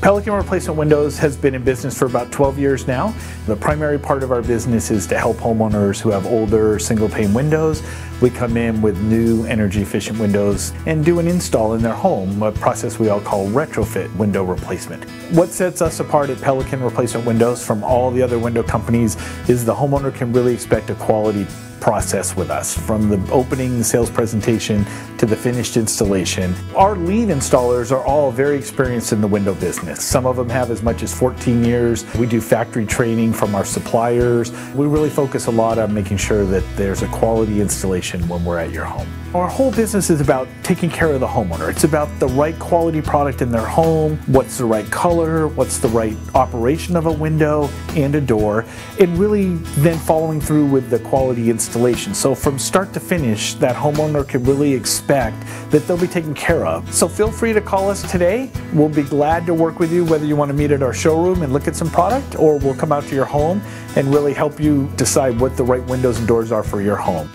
Pelican Replacement Windows has been in business for about 12 years now. The primary part of our business is to help homeowners who have older single pane windows. We come in with new energy efficient windows and do an install in their home, a process we all call retrofit window replacement. What sets us apart at Pelican Replacement Windows from all the other window companies is the homeowner can really expect a quality process with us from the opening sales presentation to the finished installation. Our lead installers are all very experienced in the window business. Some of them have as much as 14 years. We do factory training from our suppliers. We really focus a lot on making sure that there's a quality installation when we're at your home. Our whole business is about taking care of the homeowner. It's about the right quality product in their home, what's the right color, what's the right operation of a window and a door, and really then following through with the quality installation. So from start to finish, that homeowner can really expect that they'll be taken care of. So feel free to call us today. We'll be glad to work with you whether you want to meet at our showroom and look at some product or we'll come out to your home and really help you decide what the right windows and doors are for your home.